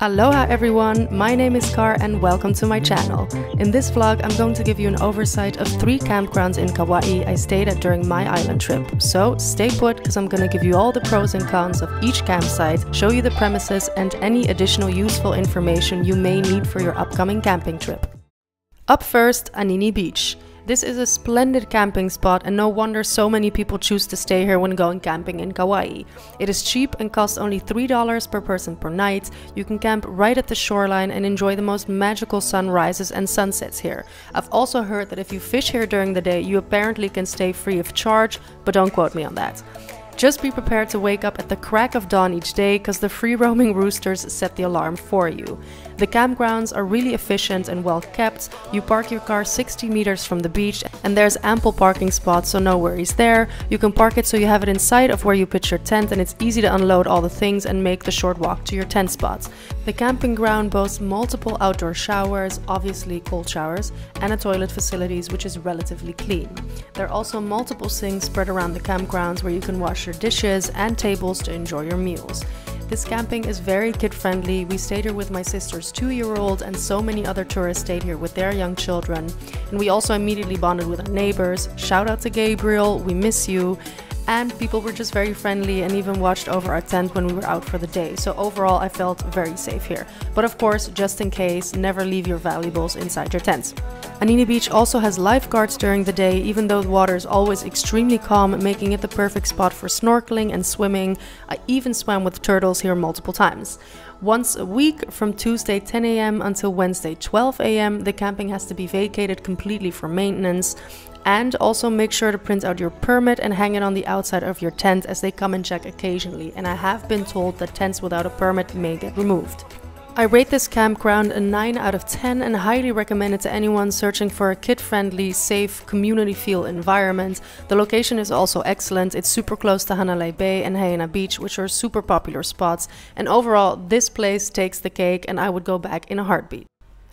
Aloha everyone, my name is Car and welcome to my channel. In this vlog I'm going to give you an oversight of three campgrounds in Kauai I stayed at during my island trip. So stay put because I'm going to give you all the pros and cons of each campsite, show you the premises and any additional useful information you may need for your upcoming camping trip. Up first, Anini Beach. This is a splendid camping spot and no wonder so many people choose to stay here when going camping in Kauai. It is cheap and costs only $3 per person per night. You can camp right at the shoreline and enjoy the most magical sunrises and sunsets here. I've also heard that if you fish here during the day, you apparently can stay free of charge, but don't quote me on that. Just be prepared to wake up at the crack of dawn each day because the free roaming roosters set the alarm for you. The campgrounds are really efficient and well kept. You park your car 60 meters from the beach and there's ample parking spots, so no worries there. You can park it so you have it inside of where you pitch your tent and it's easy to unload all the things and make the short walk to your tent spots. The camping ground boasts multiple outdoor showers, obviously cold showers, and a toilet facilities which is relatively clean. There are also multiple sinks spread around the campgrounds where you can wash your dishes and tables to enjoy your meals. This camping is very kid friendly. We stayed here with my sister's two year old, and so many other tourists stayed here with their young children. And we also immediately bonded with our neighbors. Shout out to Gabriel, we miss you and people were just very friendly and even watched over our tent when we were out for the day. So overall, I felt very safe here. But of course, just in case, never leave your valuables inside your tent. Anini Beach also has lifeguards during the day, even though the water is always extremely calm, making it the perfect spot for snorkeling and swimming. I even swam with turtles here multiple times. Once a week from Tuesday 10 a.m. until Wednesday 12 a.m., the camping has to be vacated completely for maintenance. And also make sure to print out your permit and hang it on the outside of your tent as they come and check occasionally. And I have been told that tents without a permit may get removed. I rate this campground a 9 out of 10 and highly recommend it to anyone searching for a kid friendly, safe, community feel environment. The location is also excellent, it's super close to Hanalei Bay and Haena Beach, which are super popular spots. And overall, this place takes the cake and I would go back in a heartbeat.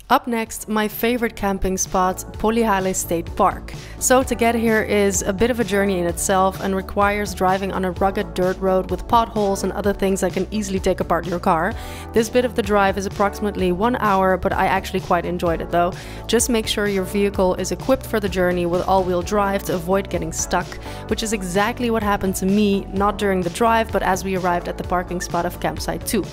Up next, my favorite camping spot, Polihale State Park. So to get here is a bit of a journey in itself and requires driving on a rugged dirt road with potholes and other things that can easily take apart your car. This bit of the drive is approximately one hour, but I actually quite enjoyed it though. Just make sure your vehicle is equipped for the journey with all-wheel drive to avoid getting stuck, which is exactly what happened to me, not during the drive, but as we arrived at the parking spot of campsite 2.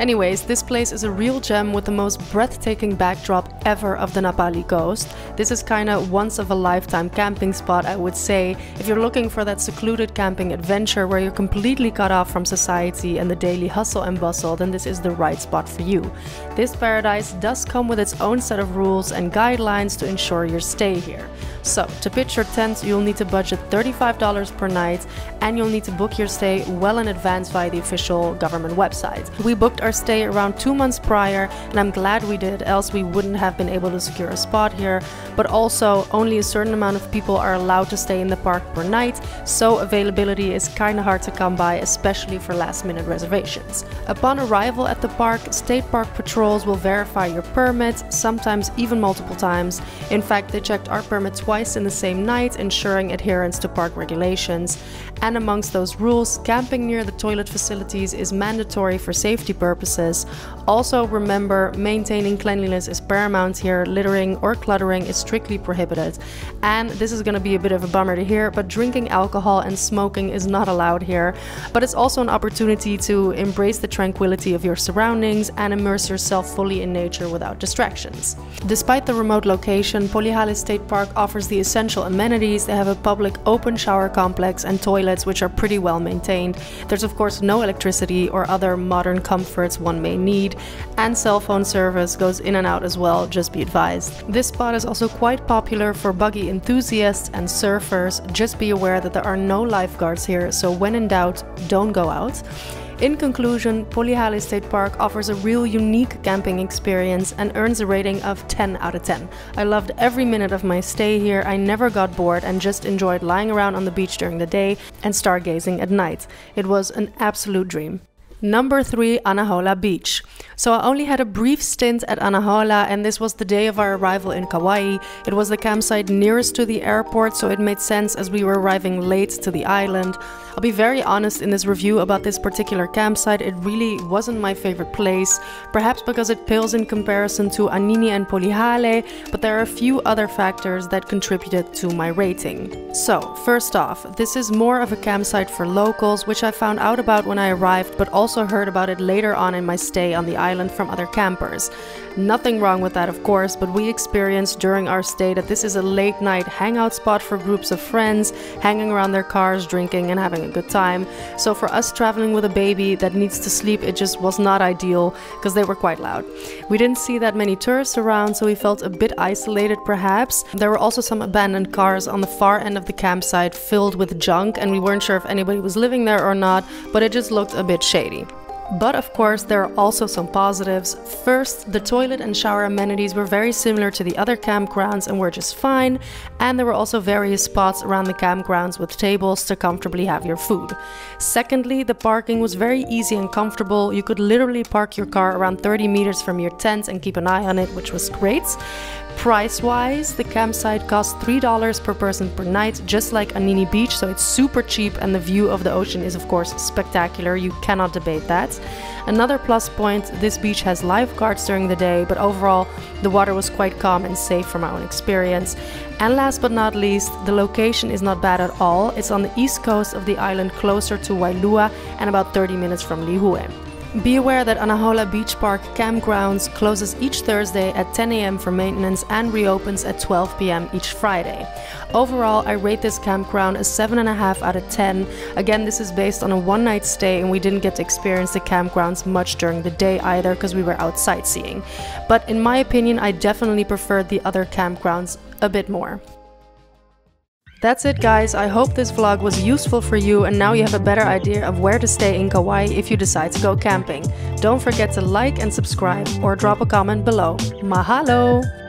Anyways, this place is a real gem with the most breathtaking backdrop ever of the Napali coast. This is kinda once of a lifetime camping spot, I would say. If you're looking for that secluded camping adventure where you're completely cut off from society and the daily hustle and bustle, then this is the right spot for you. This paradise does come with its own set of rules and guidelines to ensure your stay here. So, to pitch your tent, you'll need to budget $35 per night and you'll need to book your stay well in advance via the official government website. We booked our stay around two months prior, and I'm glad we did, else we wouldn't have been able to secure a spot here. But also, only a certain amount of people are allowed to stay in the park per night, so availability is kinda hard to come by, especially for last minute reservations. Upon arrival at the park, state park patrols will verify your permit, sometimes even multiple times. In fact, they checked our permit twice in the same night, ensuring adherence to park regulations. And amongst those rules, camping near the toilet facilities is mandatory for safety purposes. Also, remember maintaining cleanliness is paramount here, littering or cluttering is strictly prohibited. And this is going to be a bit of a bummer to hear, but drinking alcohol and smoking is not allowed here. But it's also an opportunity to embrace the tranquility of your surroundings and immerse yourself fully in nature without distractions. Despite the remote location, Polihale State Park offers the essential amenities. They have a public open shower complex and toilets which are pretty well maintained. There's of course no electricity or other modern comforts one may need, and cell phone service goes in and out as well, just be advised. This spot is also quite popular for buggy enthusiasts and surfers. Just be aware that there are no lifeguards here, so when in doubt, don't go out. In conclusion, Polihale State Park offers a real unique camping experience and earns a rating of 10 out of 10. I loved every minute of my stay here, I never got bored and just enjoyed lying around on the beach during the day and stargazing at night. It was an absolute dream. Number 3 Anahola Beach. So I only had a brief stint at Anahola and this was the day of our arrival in Kauai. It was the campsite nearest to the airport so it made sense as we were arriving late to the island. I'll be very honest in this review about this particular campsite, it really wasn't my favorite place, perhaps because it pales in comparison to Anini and Polihale, but there are a few other factors that contributed to my rating. So, first off, this is more of a campsite for locals, which I found out about when I arrived, but also heard about it later on in my stay on the island from other campers. Nothing wrong with that, of course, but we experienced during our stay that this is a late night hangout spot for groups of friends, hanging around their cars, drinking, and having a good time. So for us traveling with a baby that needs to sleep, it just was not ideal because they were quite loud. We didn't see that many tourists around, so we felt a bit isolated perhaps. There were also some abandoned cars on the far end of the campsite filled with junk, and we weren't sure if anybody was living there or not, but it just looked a bit shady. But of course, there are also some positives. First, the toilet and shower amenities were very similar to the other campgrounds and were just fine, and there were also various spots around the campgrounds with tables to comfortably have your food. Secondly, the parking was very easy and comfortable. You could literally park your car around 30 meters from your tent and keep an eye on it, which was great. Price wise, the campsite costs $3 per person per night, just like Anini Beach, so it's super cheap and the view of the ocean is, of course, spectacular. You cannot debate that. Another plus point this beach has lifeguards during the day, but overall, the water was quite calm and safe from my own experience. And last but not least, the location is not bad at all. It's on the east coast of the island, closer to Wailua and about 30 minutes from Lihue. Be aware that Anahola Beach Park Campgrounds closes each Thursday at 10 a.m. for maintenance and reopens at 12 p.m. each Friday. Overall, I rate this campground a 7.5 out of 10. Again, this is based on a one night stay, and we didn't get to experience the campgrounds much during the day either because we were out sightseeing. But in my opinion, I definitely preferred the other campgrounds a bit more. That's it guys, I hope this vlog was useful for you and now you have a better idea of where to stay in Kauai if you decide to go camping. Don't forget to like and subscribe or drop a comment below. Mahalo!